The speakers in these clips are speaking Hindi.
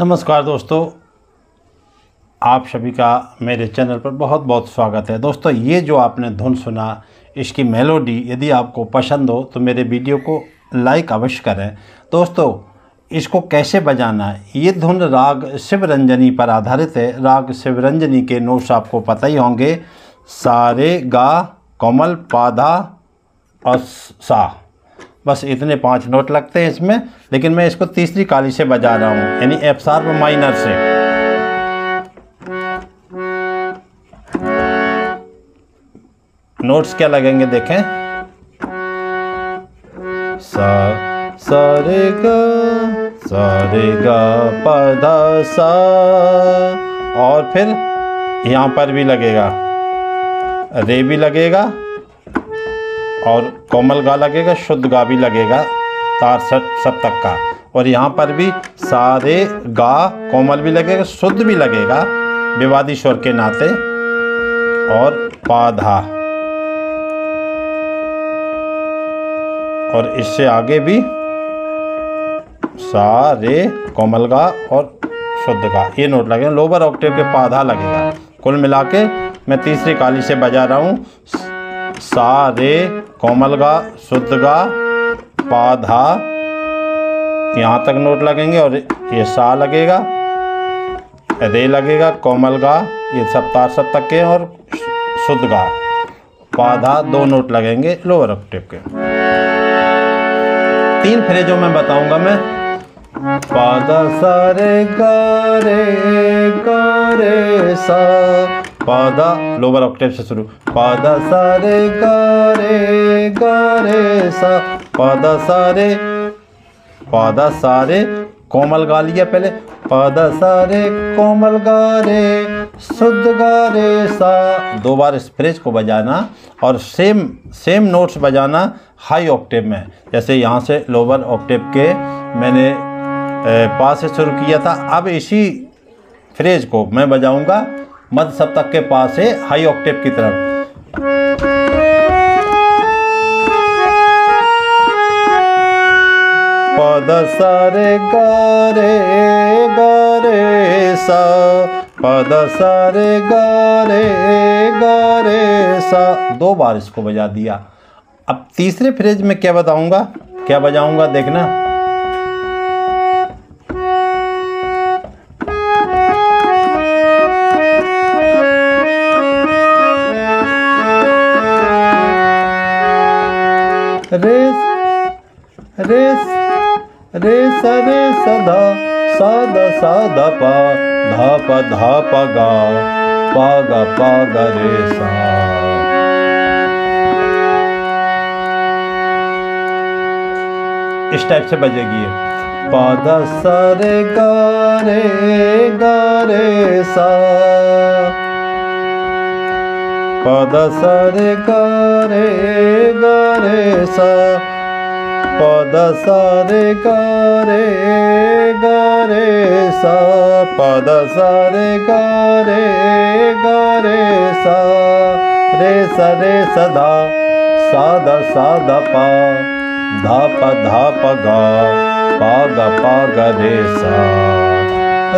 नमस्कार दोस्तों। आप सभी का मेरे चैनल पर बहुत बहुत स्वागत है। दोस्तों, ये जो आपने धुन सुना, इसकी मेलोडी यदि आपको पसंद हो तो मेरे वीडियो को लाइक अवश्य करें। दोस्तों, इसको कैसे बजाना? है ये धुन राग शिवरंजनी पर आधारित है। राग शिवरंजनी के नोट्स आपको पता ही होंगे। सारे गा, कोमल पाधा और सा। बस इतने पाँच नोट लगते हैं इसमें, लेकिन मैं इसको तीसरी काली से बजा रहा हूँ, यानी एफ़ शार्प माइनर से। नोट्स क्या लगेंगे देखें? सा सा, रे, गा, सा, रे, गा सा। और फिर यहाँ पर भी लगेगा। रे भी लगेगा और कोमल गा लगेगा, शुद्ध गा भी लगेगा, तार सब तक का। और यहाँ पर भी सारे गा, कोमल भी लगेगा, शुद्ध भी लगेगा विवादी स्वर के नाते। और पाधा। और इससे आगे भी सा रे कोमल गा और शुद्ध गा। ये नोट लगेगा लोअर ऑक्टेव के पाधा लगेगा। कुल मिला के मैं तीसरी काली से बजा रहा हूँ। सा रे कोमल गा शुद्ध गा पाधा, यहाँ तक नोट लगेंगे और ये सा लगेगा, रे लगेगा कोमल गा ये सब तार सब तक के और शुद्ध गा पाधा, दो नोट लगेंगे लोअर ऑक्टेव के। तीन फ्रेजों में बताऊँगा मैं। पादा सा, रे, गा रे गा, रे, सा। पादा लोअर ऑक्टेव से शुरू। पादा सा रे गा रे गा सा। पादा सारे, पादा सा रे कोमल गा लिया पहले। पादा सारे, कोमल गा रे, शुद्ध गा रे सा। दो बार इस फ्रेज को बजाना और सेम सेम नोट्स बजाना हाई ऑक्टेव में। जैसे यहाँ से लोअर ऑक्टेव के मैंने पास से शुरू किया था। अब इसी फ्रेज को मैं बजाऊँगा। मध्य सप्तक के पास है हाई ऑक्टेव की तरफ़ पद सारे गारे गारे सा। पद सारे गारे गारे सा। दो बार इसको बजा दिया। अब तीसरे फ्रेज में क्या बताऊँगा? क्या बजाऊँगा? देखना। रे रे स रे सदा, साद साद पा धा प धा प गा पा गा पा गा रे सा इस टाइप से बजेगी ये। पादा सा रे गा रे गा रे सा पद सा रे गा रे गा रे सा पद से गा रे गरे स पद से गा रे गरे स रे स रे सदा साद साद पा धाप धाप गा पाग पाग रे सा।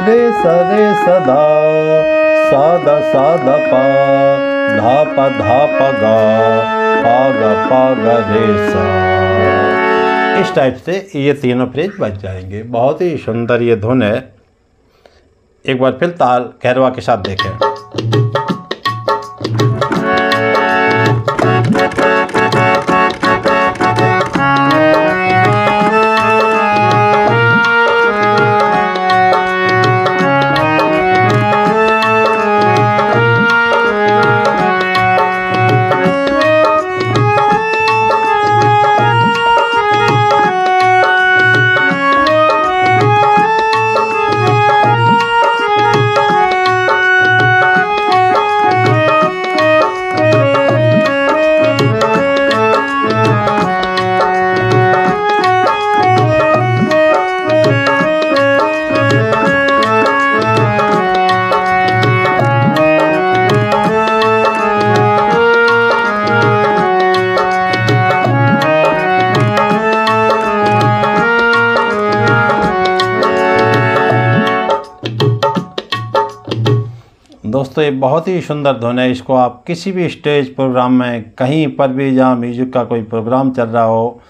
रे स रे सदा साद साद पा धाप धाप गा पाग पाग रे सा। इस टाइप से ये तीनों फ्रेज बच जाएँगे। बहुत ही सुंदर ये धुन है। एक बार फिर ताल कैरवा के साथ देखें। दोस्तों, ये बहुत ही सुंदर धुन है। इसको आप किसी भी स्टेज प्रोग्राम में कहीं पर भी, जहाँ म्यूज़िक का कोई प्रोग्राम चल रहा हो,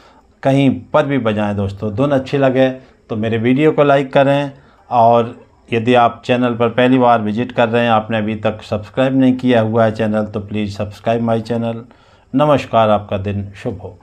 कहीं पर भी बजाएँ दोस्तों। धुन अच्छी लगे तो मेरे वीडियो को लाइक करें और यदि आप चैनल पर पहली बार विज़िट कर रहे हैं, आपने अभी तक सब्सक्राइब नहीं किया हुआ है चैनल तो प्लीज़ सब्सक्राइब माई चैनल। नमस्कार, आपका दिन शुभ हो।